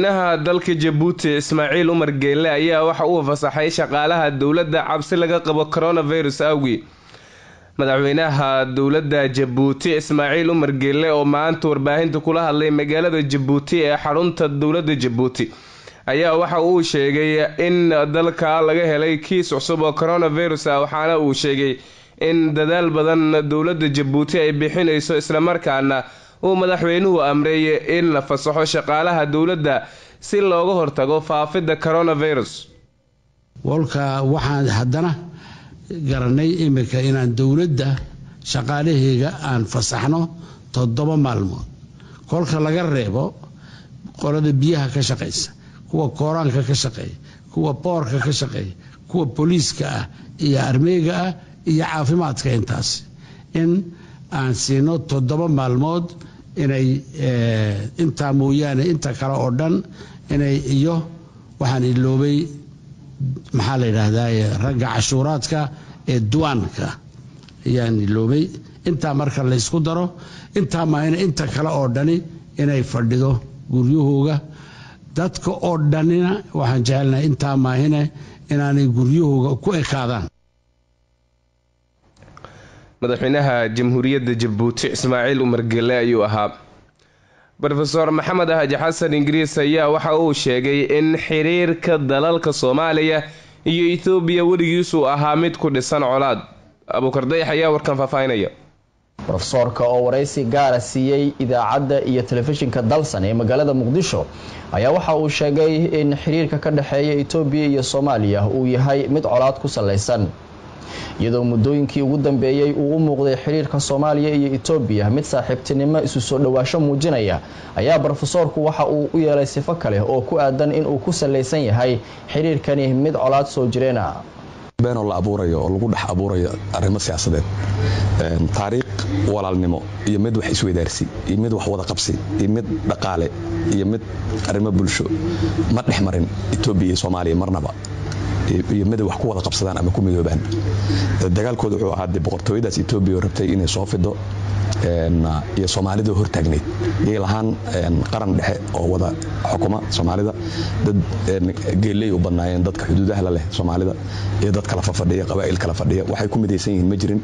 madaxweynaha dalka jabuuti ismaaciil umar geelle ayaa waxa uu fasaxay shaqaalaha dowladda cabsi laga qabo coronavirus awgii madaxweynaha dowladda jabuuti ismaaciil umar geelle oo maanta warbaahinta kula hadlay magaalada jabuuti ee xarunta dowladda jabuuti ayaa waxa uu sheegay in dalka laga helay kiis cusub oo coronavirus ah waxaana uu sheegay in dadaal badan dowladda jabuuti ay bixinayso islamarkaana uu madaxweynuhu amray in la fasaxo shaqaalaha dowladda si looga hortago faafidda coronavirus. Walka waxaan haddana garanay iminka inaan dowladda shaqaalaheyga aan fasaxno toddoba maalmood. Kolka laga reebo qolada biyaha ka shaqaysa kuwa kooraanka ka shaqeeya kuwa boorka ka shaqeeya kuwa booliiska ah iyo armeyga ah iyo caafimaadka intaas. In aan siino toddoba maalmood inay intaa mooyaane inta kale oo dhan inay iyo waxaan iloobay maxaa la yidhaahdaa ragga cashuuraadka ee duwaanka ayaan iloobay intaa marka laysku daro intaa maahina inta kale oo dhani inay fadhido guryahooga. Dadka oo dhanina waxaan jecelnahay intaa maahine inaanay guryahooga ku ekaadaan madaxweynaha jamhuuriyadda jabuuti ismaaciil umar gelle ayuu ahaa. Rofeor maxamed haji xasan ingiriis ayaa waxa uu sheegay in xiriirka dalalka soomaaliya iyo ethoobiya weligiisuu ahaa mid ku dhisan colaad. Abuukar dayax ayaa warkan faahfaahinaya. Rofesoorka oo waraysi gaara siiyey idaacadda iyo telefishinka dalsan ee magaalada muqdisho ayaa waxa uu sheegay in xiriirka ka dhexeeya etoobiya iyo soomaaliya uu yahay mid colaad ku salaysan iyadoo muddooyinkii ugu dambeeyey uu u muuqday xiriirka soomaaliya iyo etoobiya mid saaxiibtinimo isu soo dhowaasho muujinaya ayaa brofesoorku waxa uu u yeelay sifo kale oo ku aadan inuu ku salaysan yahay xiriirkani mid colaad soo jireena. Beenoo la abuurayo oo lagu dhex abuurayo arrimo siyaasadeed taariikh walaalnimo iyo mid wax isweydaarsi iyo mid wax wada qabsi iyo mid dhaqaale iyo mid arrimo bulsho. Ma dhex marin etoobiya iyo soomaaliya marnaba iyo miday wax ku wada qabsadaan ama ku midoobaan. Dagaalkooda wuxuu ahaa boqortooyadaas etoobiya oo rabtay inay soo fido iyo soomaalida hortaagnayd. Yay lahaan qaran dhexe oo wada xukuma soomaalida. Dad geeley u badnaayeen dadka xuduudaha la leh soomaalida iyo dad kala fafadhiya qabaa'il kala fadhiya. Waxay ku midaysan yihiin ma jirin.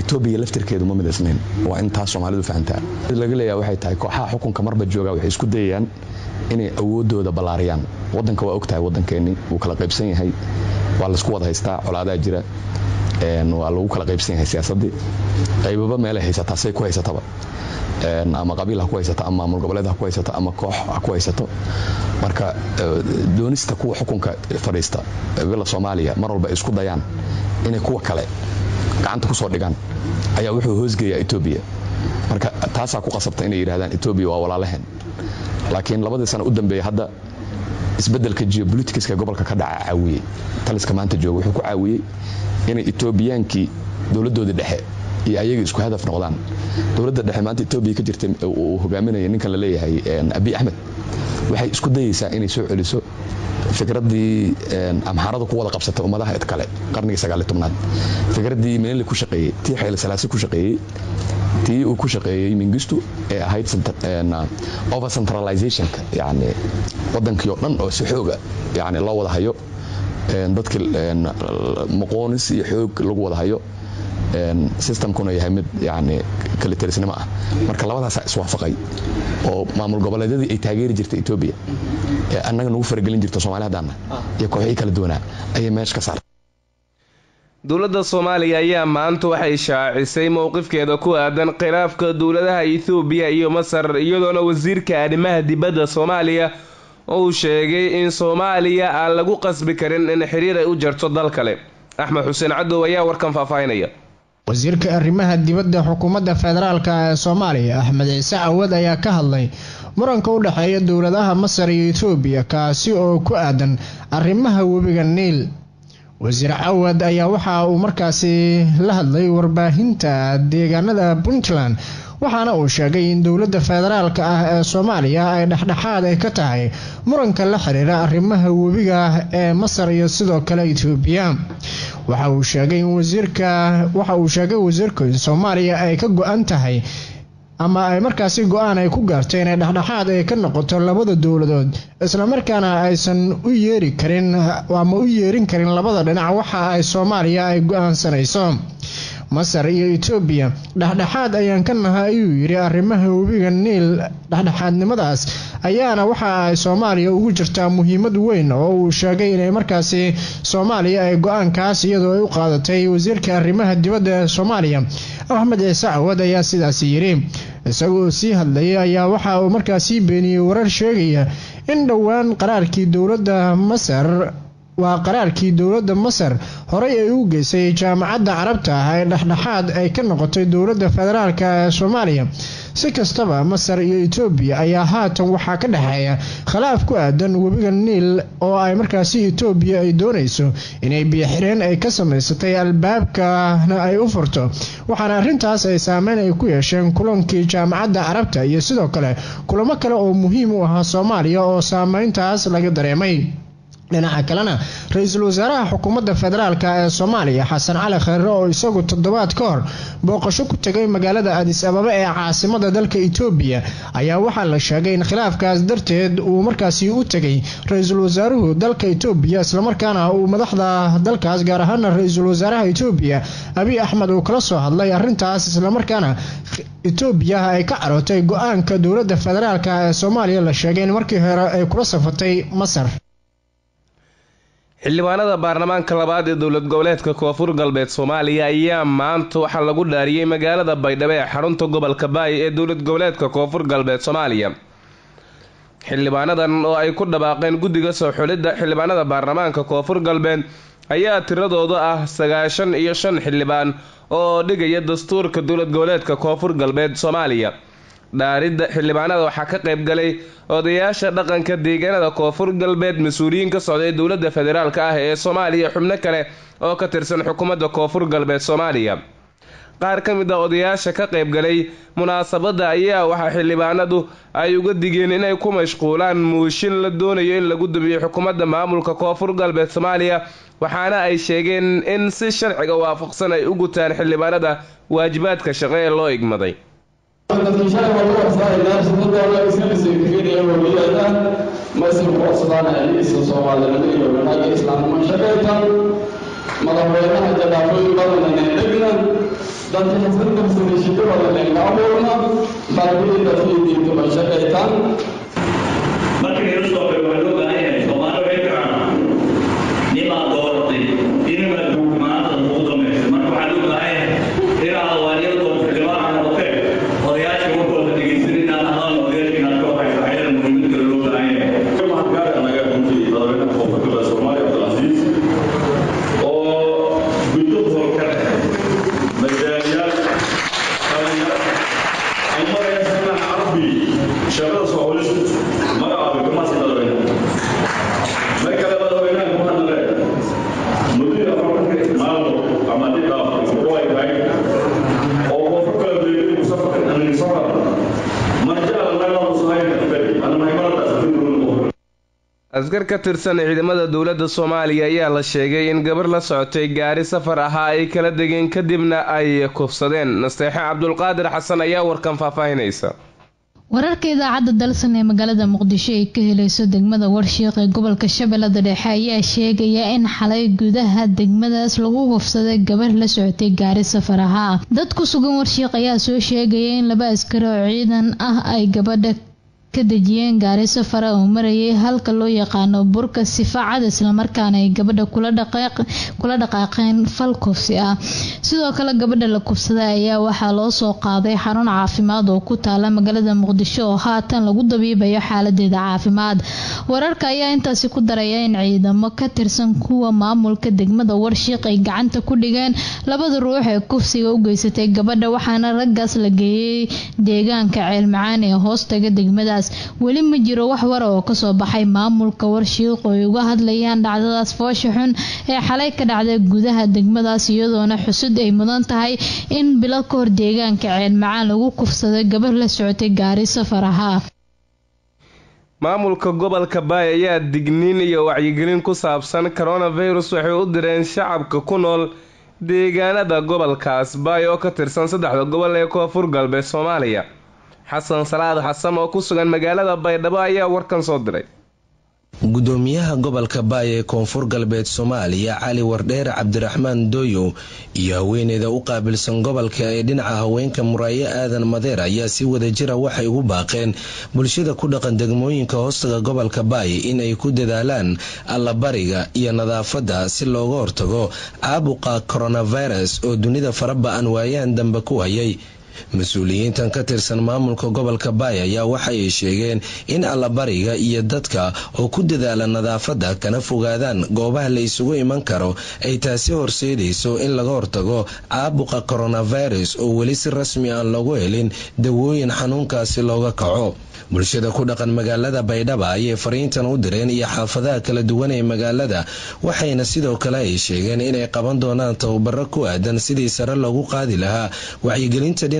Etoobiya laftirkeedu ma midaysnayn waa in taas soomaalidu fahantaa. Laga leeyaha waxay tahay kooxaha xukunka marba jooga waxay isku dayayaan inay awoodooda ballaariyaan wadanka waa ogtahay wadankeenni wuu kala qaybsan yahay. Waa laysku wada haystaa colaadaa jira waa lagu kala qaybsan yahay siyaasadii qaybaba meelay haysataa say ku haysataba. Ama qabiil ha ku haysato ama maamul goboleed ha ku haysato ama koox ha ku haysato. Marka doonista kuwa xukunka fadhiista villa soomaaliya mar walba isku dayaan inay kuwa kale gacanta ku soo dhigaan. Ayaa wuxuu hoosgeeyaa etoobiya marka taasaa ku qasabta inay yidhahdaan etoobiya waa walaalaheen laakiin labadii sano u dambeeya hadda isbeddelka geopoliticska gobolka ka dhaca caawiyey. Taliska maanta jooga wuxuu ku caawiyey inay etoobiyaankii dowladoodii dhexe iyo ayaga isku hadaf noqdaan. Dowladda dhexe maanta etoobiya ka jirtay uu hogaaminaya ninkan la leeyahay abiy axmed waxay isku dayeysaa inay soo celiso fikraddii amxaarada ku wada qabsatay ummadaha kale qarnigii sagaali tobnaad. Fikraddii menele ku shaqeeyey tii xeyle salaasi ku shaqeeyey tii uu ku shaqeeyey mingistu ee ahayd over centralizationka yani wadankii oo dhan oo si xooga yani loo wada hayo dadkii muqoonis iyo xoog lagu wada hayo systemkuna yahay mid yani kalitarisnimo ah. Marka labadaasaa iswaafaqay oo maamul goboleedyadii ay taageeri jirtay etoobiya ee annaga nagu faragelin jirta soomali haddaana iyo kooxii kala duwanaa ayay meesha ka saartay. Dowladda soomaaliya ayaa maanta waxay shaacisay mowqifkeeda ku aadan khilaafka dowladaha ethoobiya iyo masar iyadoona wasiirka arrimaha dibadda soomaaliya uu sheegay in soomaaliya aan lagu qasbi karin in xiriir ay u jarto dal kale. Axmed xuseen cadow ayaa warkan faahfaahinaya wasiirka arrimaha dibadda xukuumadda federaalk ee soomaaliya axmed ciise cawad ayaa ka hadlay muranka u dhexeeya dowladaha masar iyo etoobiya kaasi oo ku aadan arrimaha webiga niil. Wasiir cawad ayaa waxa uu markaasi la hadlay warbaahinta deegaanada puntland waxaana uu sheegay in dowladda federaalk ah ee soomaaliya ay dhexdhexaad ay ka tahay muranka la xiriira arrimaha webiga ee masar iyo sidoo kale etoobiya waxa uu sheegay wasiirka soomaaliya ay ka go-an tahay ama ay markaasi go'aan ay ku gaartay inay dhexdhexaad ay ka noqoto labada dowladood. Islamarkaana aysan u yeeri karin ama u yeerin karin labada dhinac waxa ay soomaaliya ay go'aansanayso masar iyo etoobiya dhexdhexaad ayaan ka nahay ayuu yidhi arrimaha webiga niil dhexdhexaadnimadaas. Ayaana waxa ay soomaaliya ugu jirtaa muhiimad weyn oo uu sheegay inay markaasi soomaaliya ay go'aankaas iyadoo ay u qaadatay wasiirka arrimaha dibadda ee soomaaliya. Axmed ciise cawad ayaa sidaasi yidhi. Isagoo sii hadlayay ayaa waxa uu markaasii beeniyey warar sheegaya in dhowaan qaraarkii dowladda masar waa qaraarkii dowladda masar. Horey ay u geysay jaamacadda carabta ah ee dhexdhexaad ay ka noqotay dowladda federaalk ee soomaaliya. Si kastaba masar iyo etoobiya ayaa haatan waxaa ka dhexeeya khilaaf ku aadan webiga niil oo ay markaasi etoobiya ay doonayso inay biyoxireen ay ka samaysatay albaabkana ay u furto. Waxaana arrintaas ay saameyn ay ku yeesheen kulankii jaamacadda carabta iyo sidoo kale kulamo kale oo muhiim u ahaa soomaaliya oo saameyntaas laga dareemay dhinaca kalena ra'iisul wasaaraha xukuumadda federaalk ee soomaaliya xasan cali khayre oo isagu toddobaad ka hor booqasho ku tegay magaalada adis ababa ee caasimada dalka etoobiya ayaa waxaa la sheegay in khilaafkaas darteed uu markaasi u tegay ra'iisul wasaaruhu dalka etoobiya islamarkaana uu madaxda dalkaas gaar ahaana ra'iisul wasaaraha etoobiya abiy axmed uu kala soo hadlay arrintaas islamarkaana etoobiya ay ka carootay go'aanka dowladda federaalk ee soomaaliya la sheegay in markii hore ay kula safatay masar xildhibaanada baarlamaanka labaad ee dowlad goboleedka koonfur galbeed soomaaliya ayaa maanta waxaa lagu dhaariyey magaalada baydhabo ee xarunta gobolka baay ee dowlad goboleedka koonfur galbeed soomaaliya. Xildhibaanadan oo ay ku dhabaaqeen guddiga soo xulidda xildhibaanada baarlamaanka koonfur galbeed ayaa tiradooda ah sagaashan iyo shan xildhibaan oo dhigaya dastuurka dowlad goboleedka koonfur galbeed soomaaliya dhaaridda xildhibaanada waxaa ka qayb galay odayaasha dhaqanka deegaanada koonfur galbeed mas'uuliyiin ka socday dowladda federaalk ah ee soomaaliya xubno kale oo ka tirsan xukuumadda koonfur galbeed soomaaliya. Qaar ka mid a odayaasha ka qayb galay munaasabadda ayaa waxaa xildhibaanadu ay uga digeen inay ku mashquulaan muushin la doonayo in lagu dumiyo xukuumadda maamulka koonfur galbeed soomaaliya waxaana ay sheegeen in si sharciga waafaqsan ay u gutaan xildhibaanada waajibaadka shaqo ee loo igmaday madaxweynaha jadaafooyin badan inay dhegna dadka xisbirkabsanishito badan ayna abuurna baadii dadkii diintaba shaqaytaan markii laga soo qeyb waxaa loo baahan yahay askar ka tirsan ciidamada dowladda soomaaliya ayaa la sheegay in gabar la socotay gaari safar ahaa ay kala degeen kadibna ay kufsadeen. Nasteexe cabdulqaadir xasan ayaa warkan faahfaahinaysa. Wararka idaacadda dalsan ee magaalada muqdisho ay ka helayso degmada warshiiq ee gobolka shabeellada dhexe ayaa sheegaya in xalay gudaha degmadaas lagu hufsaday gabar la socotay gaari safar ahaa. Dad ku sugan warshiiq ayaa soo sheegaya in laba askari oo ciidan ah ay gabadha ka dejiyeen gaari safara oo marayay halka loo yaqaano burka sifaacad islamarkaana ay gabadha kula dhaqaaqeen fal ah. Sidoo kale gabadha la kufsaday ayaa waxaa loo soo qaaday xarun caafimaad oo ku taala magaalada muqdisho oo haatan lagu dabiibayo xaaladeeda caafimaad. Wararka ayaa intaasi ku daraya in ciidamo ka tirsan kuwa maamulka degmada warshiiq ay gacanta ku dhigeen labada ruux ee kufsiga u geysatay gabadha waxaana raggaas la geeyey deegaanka ceelmacaan ee hoostaga degmada weli ma jiro wax wara oo ka soo baxay maamulka warshiiq oo ay uga hadlayaan dhacdadaas foosha xun ee xalay ka dhacday gudaha degmadaas iyadoona xusud ay mudan tahay in bilo ka deegaanka ceelmacaan lagu kufsaday gabar la socotay gaari safar ahaa maamulka gobolka baay ayaa digniin iyo wacyigelin ku saabsan coronavirus waxay u direen shacabka ku nool deegaanada gobolkaas. Baay oo ka tirsan saddexda gobol ee koonfur galbeed soomaaliya xasan salaad xasan oo ku sugan magaalada baydhabo ayaa warkan soo diray. Gudoomiyaha gobolka baay ee koonfur galbeed soomaaliya cali wardheer cabdiraxmaan dooyow iyo haweeneyda u qaabilsan gobolka ee dhinaca haweenka muraayo aadan madeer ayaa si wadajira waxay ugu baaqeen bulshada ku dhaqan degmooyinka hoostaga gobolka baay inay ku dadaalaan allabariga iyo nadaafadda si looga hortago caabuqa coronavirus oo dunida faraba-an waayahan dambe ku hayay mas'uuliyiintan ka tirsan maamulka gobolka baay ayaa waxa ay sheegeen in allabariga iyo dadka oo ku dadaala nadaafadda kana fogaadaan goobaha la isugu iman karo ay taasi horseedayso in laga hortago caabuqa coronavirus oo weli si rasmi aan lagu helin dawooyin xanuunkaasi looga kaco. Bulshada ku dhaqan magaalada baydhaba ayay fariintan u direen iyo xaafadaha kala duwan ee magaalada waxayna sidoo kale ay sheegeen inay qaban doonaan tababaro ku aadan sidii sare loogu qaadi lahaa wacyigelinta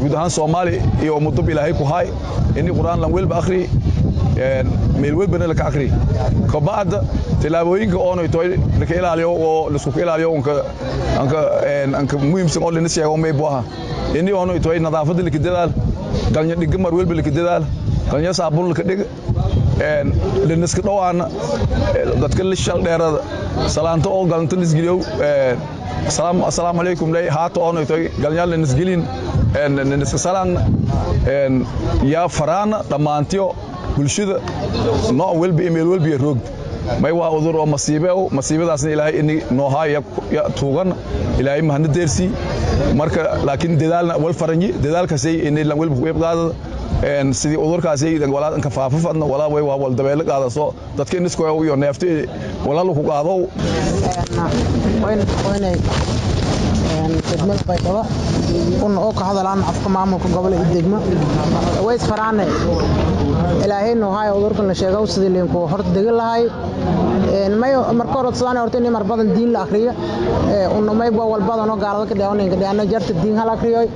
guud ahaan soomaali iyo mudub ilaahay ku haay ini qur'aan lan welba akhri meel welbana laka akhri. Kabacda tillaabooyinka oonaytoy laka ilaaliyo oo laiskuka ilaaliyo anka muhiimsan oo lana sheego may buaha ini oonaytoy nadaafadda laka dadaal galnya dhiga mar welba laka dadaal galnya saabun laka dhiga lanaska dhowaana dadka la shal dheerada salaanto oo galanta lisgeliyow asalaamu calaykum ley haata galnyaal lanasgelin lanaska salaangna yaa faraana dhammaantiyo bulshada nooc welba iyo meel welba iyo roogda may waa udur oo masiibe masiibadaasna ilaahay ini noohaaya tuugan. Ilaahay mahana deersii marka laakiin dadaalna wal faranyi dadaalkaasay ini lan welba qeyb qaadada sidii udurkaasay walaa inka faafafadna walaa way waa wal dabeelo qaadaso dadka iniskoya iyo neefta walaalu ku qaadow degmada baydhabo una oo ka hadalaan afka maamulka gobol iyo degmo ways faraane ilaahay noohaay udurkan la sheego sidii liinku horta degi lahay may marka hore sadaan horta in mar badan diin la akhriyo una may waa walbadan oo gaalada ka dheewanin ka dheewana jarta diin hal akhriyoy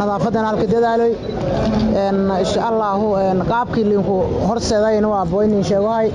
nadaafadan halka dadaaloy insha allahu qaabkii liinku horseedayna waa boynin sheegohay